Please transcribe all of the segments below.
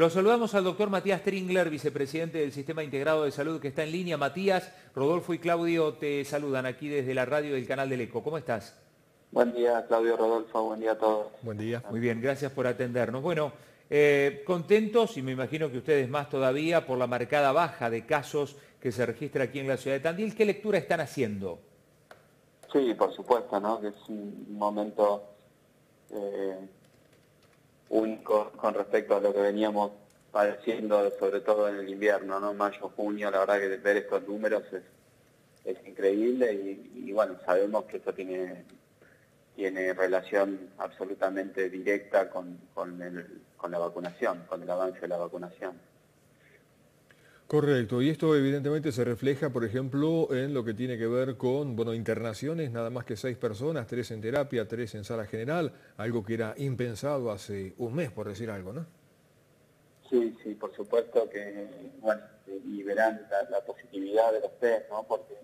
Lo saludamos al doctor Matías Tringler, vicepresidente del Sistema Integrado de Salud, que está en línea. Matías, Rodolfo y Claudio te saludan aquí desde la radio del canal del ECO. ¿Cómo estás? Buen día, Claudio Rodolfo. Buen día a todos. Buen día. Muy bien, gracias por atendernos. Bueno, eh, contentos y me imagino que ustedes más todavía por la marcada baja de casos que se registra aquí en la ciudad de Tandil. ¿Qué lectura están haciendo? Sí, por supuesto, ¿no? Que es un momento eh, único con respecto a lo que veníamos padeciendo, sobre todo en el invierno, ¿no? Mayo, junio, la verdad que ver estos números es, increíble y, bueno, sabemos que esto tiene, tiene relación absolutamente directa con, con la vacunación, con el avance de la vacunación. Correcto, y esto evidentemente se refleja, por ejemplo, en lo que tiene que ver con bueno, internaciones, nada más que seis personas, tres en terapia, tres en sala general, algo que era impensado hace un mes, por decir algo, ¿no? Sí, sí, por supuesto que, bueno, y verán la, positividad de los test, ¿no? Porque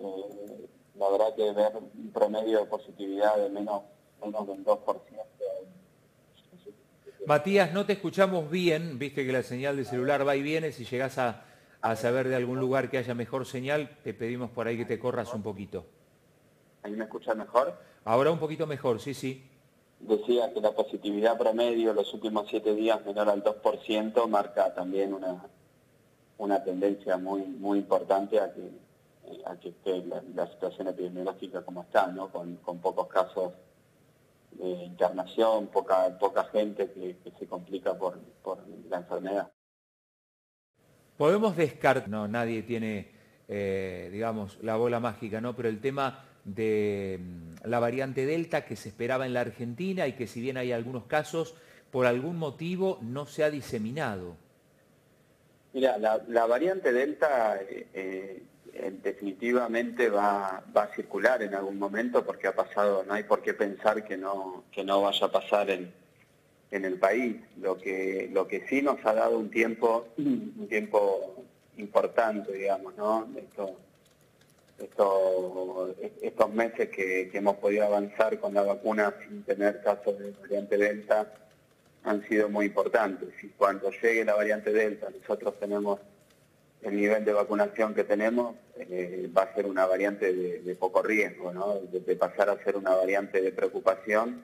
eh, la verdad que ver un promedio de positividad de menos, menos del 2% Matías, no te escuchamos bien, viste que la señal de celular va y viene, si llegás a, saber de algún lugar que haya mejor señal, te pedimos por ahí que te corras un poquito. ¿Ahí me escuchas mejor? Ahora un poquito mejor, sí, sí. Decía que la positividad promedio los últimos siete días menor al 2% marca también una, una tendencia muy, muy importante a que, a que esté la, situación epidemiológica como está, ¿no? con, con pocos casos de internación, poca, poca gente que, se complica por, la enfermedad. Podemos descartar, no, nadie tiene, eh, digamos, la bola mágica, ¿no? Pero el tema de mm, la variante Delta que se esperaba en la Argentina y que si bien hay algunos casos, por algún motivo no se ha diseminado. Mira, la, variante Delta eh, eh, definitivamente va, va, a circular en algún momento porque ha pasado, no hay por qué pensar que no, que no vaya a pasar en, en el país. Lo que, lo que sí nos ha dado un tiempo, un tiempo importante, digamos, ¿no? Esto, esto, estos meses que, que, hemos podido avanzar con la vacuna sin tener casos de variante Delta han sido muy importantes. Y cuando llegue la variante Delta, nosotros tenemos el nivel de vacunación que tenemos eh, va a ser una variante de, poco riesgo, ¿no? De, pasar a ser una variante de preocupación,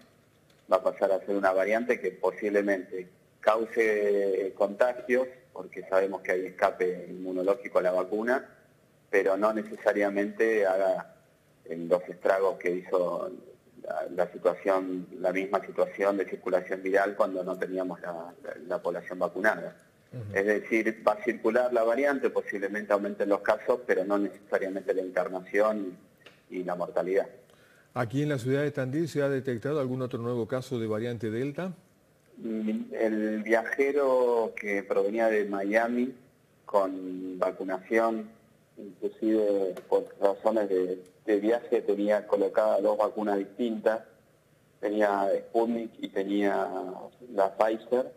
va a pasar a ser una variante que posiblemente cause contagios, porque sabemos que hay escape inmunológico a la vacuna, pero no necesariamente haga los estragos que hizo la, situación, la misma situación de circulación viral cuando no teníamos la población vacunada. Es decir, va a circular la variante, posiblemente aumenten los casos, pero no necesariamente la internación y la mortalidad. ¿Aquí en la ciudad de Tandil se ha detectado algún otro nuevo caso de variante Delta? Mm, el viajero que provenía de Miami con vacunación, inclusive por razones de, de viaje, tenía colocadas dos vacunas distintas. Tenía Sputnik y tenía la Pfizer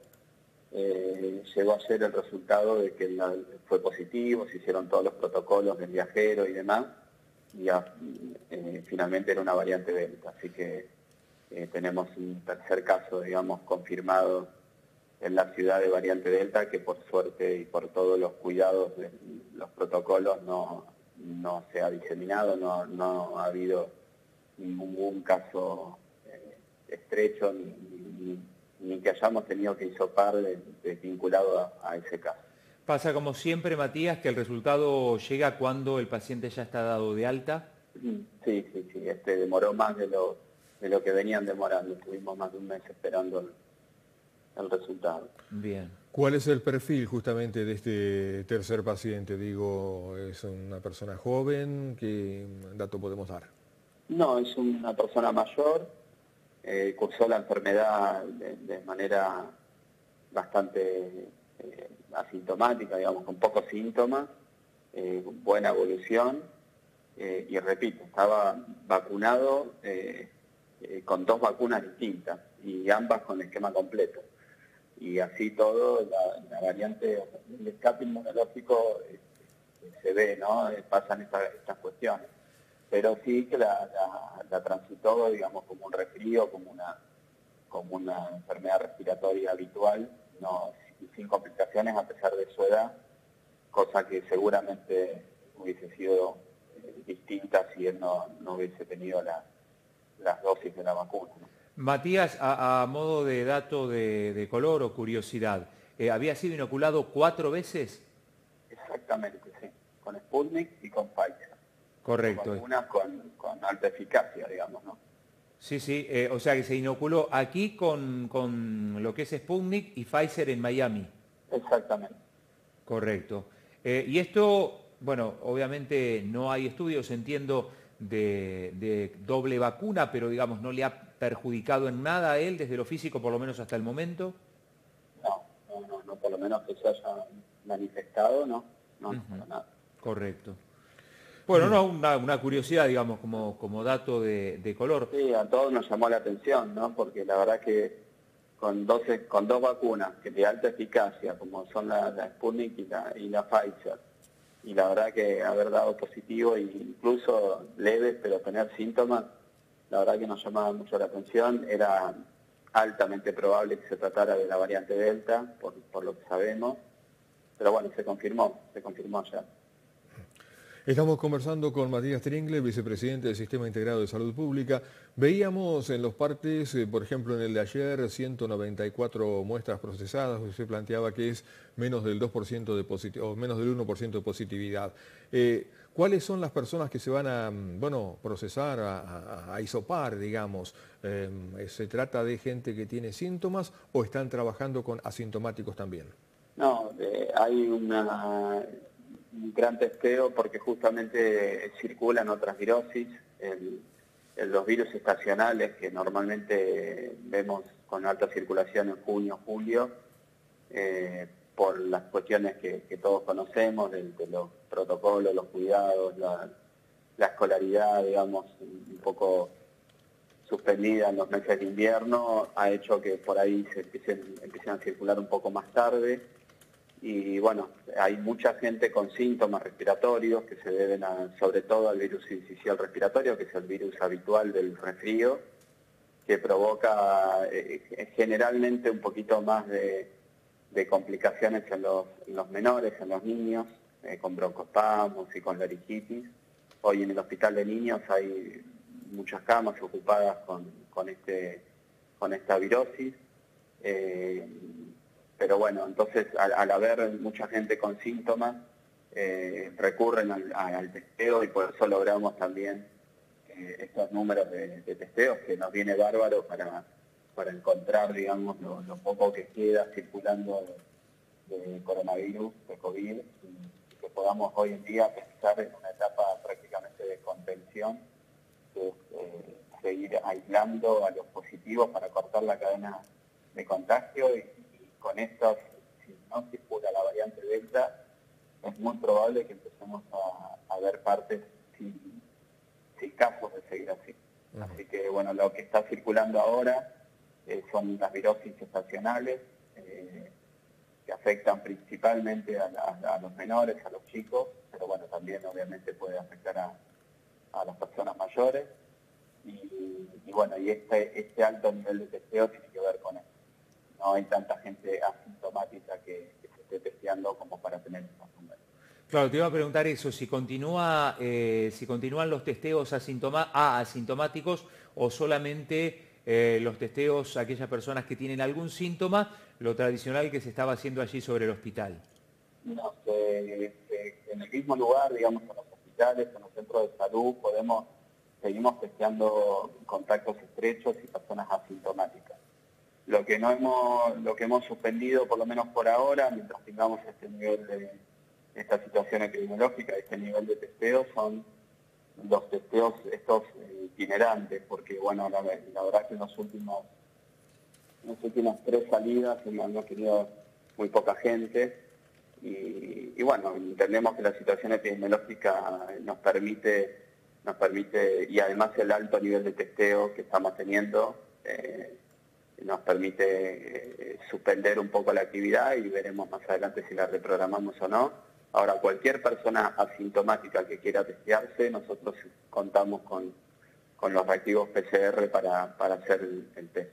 eh, llegó a ser el resultado de que fue positivo, se hicieron todos los protocolos del viajero y demás, y eh, finalmente era una variante Delta. Así que eh, tenemos un tercer caso, digamos, confirmado en la ciudad de variante Delta, que por suerte y por todos los cuidados de los protocolos no, no se ha diseminado, no, no ha habido ningún caso estrecho ni ni que hayamos tenido que hisopar vinculado a, ese caso. Pasa como siempre, Matías, que el resultado llega cuando el paciente ya está dado de alta. Sí, sí, sí. Este demoró más de lo, de lo que venían demorando. Estuvimos más de un mes esperando el, resultado. Bien. ¿Cuál es el perfil justamente de este tercer paciente? Digo, ¿es una persona joven? ¿Qué dato podemos dar? No, es una persona mayor, eh, cursó la enfermedad de, manera bastante eh, asintomática, digamos, con pocos síntomas, eh, buena evolución, y repito, estaba vacunado con dos vacunas distintas y ambas con esquema completo. Y así todo, la, variante, el escape inmunológico se ve, ¿no? Pasan estas cuestiones pero sí que la, transitó, digamos, como un resfrío, como una, como una enfermedad respiratoria habitual, no, complicaciones a pesar de su edad, cosa que seguramente hubiese sido eh, distinta si él no, hubiese tenido las dosis de la vacuna. Matías, a, modo de dato de, color o curiosidad, eh, ¿había sido inoculado cuatro veces? Exactamente, sí, con Sputnik y con Pfizer. Correcto. Una con, alta eficacia, digamos, ¿no? Sí, sí, eh, o sea que se inoculó aquí con, con, lo que es Sputnik y Pfizer en Miami. Exactamente. Correcto. y esto bueno, obviamente no hay estudios, entiendo, de, doble vacuna, pero digamos, ¿no le ha perjudicado en nada a él desde lo físico, por lo menos hasta el momento? No, no, no, por lo menos que se haya manifestado, no, no, nada. Correcto. Bueno, no, una, curiosidad, digamos, como, como dato de, color. Sí, a todos nos llamó la atención, ¿no? Porque la verdad que con, dos, con dos vacunas que de alta eficacia, como son la, Sputnik y la, y la Pfizer, y la verdad que haber dado positivo e incluso leves pero tener síntomas, la verdad que nos llamaba mucho la atención, era altamente probable que se tratara de la variante Delta, por, por lo que sabemos, pero bueno, se confirmó, se confirmó ya. Estamos conversando con Matías Tringle, vicepresidente del Sistema Integrado de Salud Pública. Veíamos en los partes, eh, por ejemplo en el de ayer, 194 muestras procesadas, usted planteaba que es menos del 2% de o menos del 1% de positividad. Eh, ¿Cuáles son las personas que se van a mm, bueno, procesar, a, a, isopar, digamos? Em, ¿Se trata de gente que tiene síntomas o están trabajando con asintomáticos también? No, hay una un gran testeo porque justamente circulan otras virosis, los virus estacionales que normalmente vemos con alta circulación en junio, julio, eh, por las cuestiones que, todos conocemos, de, los protocolos, los cuidados, la, escolaridad, digamos, un poco suspendida en los meses de invierno, ha hecho que por ahí se empiecen, empiecen a circular un poco más tarde y bueno, hay mucha gente con síntomas respiratorios que se deben sobre todo al virus incisional respiratorio, que es el virus habitual del resfrío, que provoca eh, generalmente un poquito más de, complicaciones en los, menores, en los niños, eh, con broncospasmos y con laringitis. Hoy en el hospital de niños hay muchas camas ocupadas con, este, con esta virosis. Eh, pero bueno, entonces al, haber mucha gente con síntomas, eh, recurren al, testeo y por eso logramos también eh, estos números de, testeos que nos viene bárbaro para, para encontrar, digamos, lo, poco que queda circulando de, coronavirus, de COVID, y que podamos hoy en día pensar en una etapa prácticamente de contención, que eh, seguir aislando a los positivos para cortar la cadena de contagio y, con estos, si no circula la variante Delta, es muy probable que empecemos a, ver partes sin, casos de seguir así. Así que bueno, lo que está circulando ahora eh, son las virosis estacionales, eh, que afectan principalmente a, los menores, a los chicos, pero bueno, también obviamente puede afectar a, las personas mayores. Y, bueno, y este, este alto nivel de testeo tiene que ver con eso no hay tanta gente asintomática que, se esté testeando como para tener números. Claro, te iba a preguntar eso, si continúa, eh, si continúan los testeos asintomáticos o solamente eh, los testeos a aquellas personas que tienen algún síntoma, lo tradicional que se estaba haciendo allí sobre el hospital. No, en el mismo lugar, digamos, en los hospitales, en los centros de salud, podemos, seguimos testeando contactos estrechos y personas asintomáticas. Lo que no hemos, lo que hemos suspendido, por lo menos por ahora, mientras tengamos este nivel de esta situación epidemiológica, este nivel de testeo, son los testeos estos eh, itinerantes, porque bueno, la, verdad que en los últimos, en las últimas tres salidas hemos tenido muy poca gente. Y, bueno, entendemos que la situación epidemiológica nos permite, nos permite, y además el alto nivel de testeo que estamos teniendo, eh, nos permite eh, suspender un poco la actividad y veremos más adelante si la reprogramamos o no. Ahora, cualquier persona asintomática que quiera testearse, nosotros contamos con, los reactivos PCR para, hacer el, test.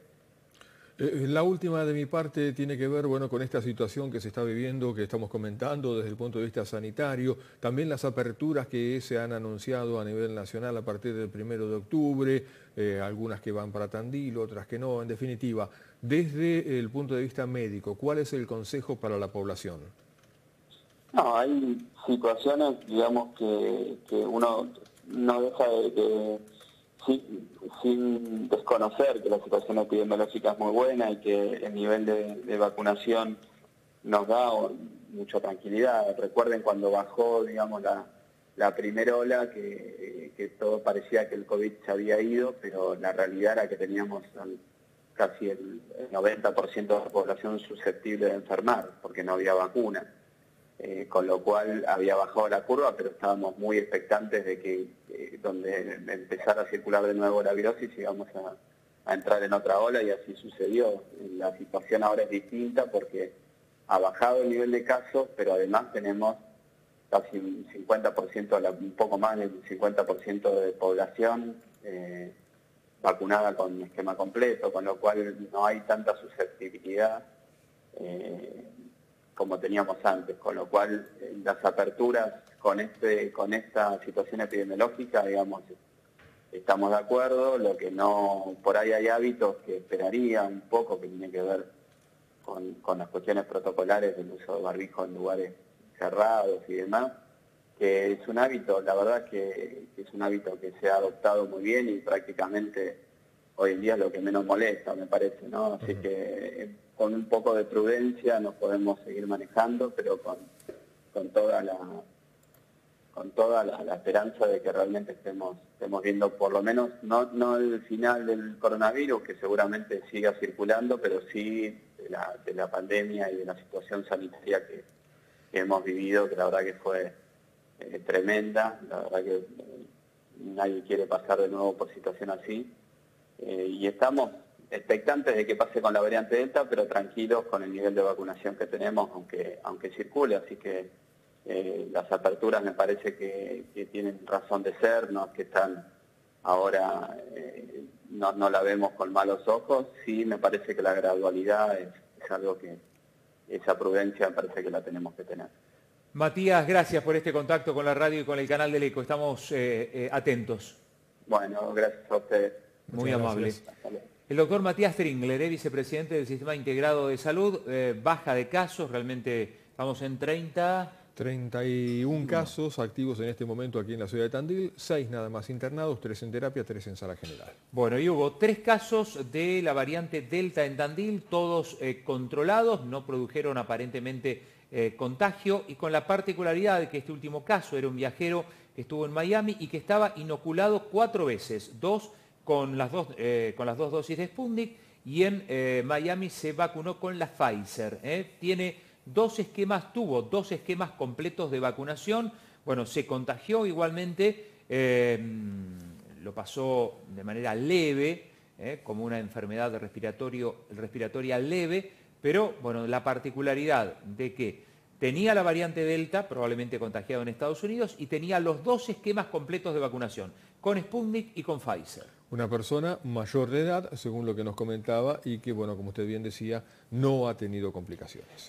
Eh, la última de mi parte tiene que ver bueno, con esta situación que se está viviendo, que estamos comentando desde el punto de vista sanitario, también las aperturas que se han anunciado a nivel nacional a partir del primero de octubre, eh, algunas que van para Tandil, otras que no, en definitiva, desde el punto de vista médico, ¿cuál es el consejo para la población? No, hay situaciones, digamos, que, que uno no deja de sin, desconocer que la situación epidemiológica es muy buena y que el nivel de, vacunación nos da mucha tranquilidad. Recuerden cuando bajó, digamos, la, primera ola, que, todo parecía que el COVID se había ido, pero la realidad era que teníamos casi el 90% de la población susceptible de enfermar, porque no había vacuna. Eh, con lo cual había bajado la curva, pero estábamos muy expectantes de que eh, donde empezara a circular de nuevo la virosis íbamos a, entrar en otra ola y así sucedió. La situación ahora es distinta porque ha bajado el nivel de casos, pero además tenemos casi un 50%, un poco más del 50% de población eh, vacunada con esquema completo, con lo cual no hay tanta susceptibilidad como teníamos antes, con lo cual eh, las aperturas con, este, con esta situación epidemiológica, digamos, estamos de acuerdo, lo que no, por ahí hay hábitos que esperaría un poco, que tiene que ver con, las cuestiones protocolares del uso de barbijo en lugares cerrados y demás, que es un hábito, la verdad que, que es un hábito que se ha adoptado muy bien y prácticamente hoy en día es lo que menos molesta, me parece, ¿no? Así que eh, con un poco de prudencia nos podemos seguir manejando, pero con, con toda la con toda la, esperanza de que realmente estemos, estemos viendo por lo menos, no, no el final del coronavirus, que seguramente siga circulando, pero sí de la, de la pandemia y de la situación sanitaria que, hemos vivido, que la verdad que fue eh, tremenda, la verdad que eh, nadie quiere pasar de nuevo por situación así. Eh, y estamos expectantes de que pase con la variante Delta, pero tranquilos con el nivel de vacunación que tenemos, aunque, aunque circule, así que eh, las aperturas me parece que, tienen razón de ser, no que están ahora, eh, no, la vemos con malos ojos, sí me parece que la gradualidad es, algo que, esa prudencia me parece que la tenemos que tener. Matías, gracias por este contacto con la radio y con el canal del ECO, estamos atentos. Bueno, gracias a ustedes. Muy amable. El doctor Matías Tringler, eh, vicepresidente del Sistema Integrado de Salud, eh, baja de casos, realmente vamos en 30... 31 casos activos en este momento aquí en la ciudad de Tandil, 6 nada más internados, 3 en terapia, 3 en sala general. Bueno, y hubo tres casos de la variante Delta en Tandil, todos eh, controlados, no produjeron aparentemente contagio y con la particularidad de que este último caso era un viajero que estuvo en Miami y que estaba inoculado cuatro veces, dos con las dos, eh, con las dos dosis de Sputnik y en eh, Miami se vacunó con la Pfizer. ¿eh? Tiene dos esquemas, tuvo dos esquemas completos de vacunación. Bueno, se contagió igualmente, lo pasó de manera leve, como una enfermedad respiratorio, respiratoria leve, pero bueno, la particularidad de que tenía la variante Delta, probablemente contagiado en Estados Unidos, y tenía los dos esquemas completos de vacunación, con Sputnik y con Pfizer. Una persona mayor de edad, según lo que nos comentaba, y que, bueno, como usted bien decía, no ha tenido complicaciones.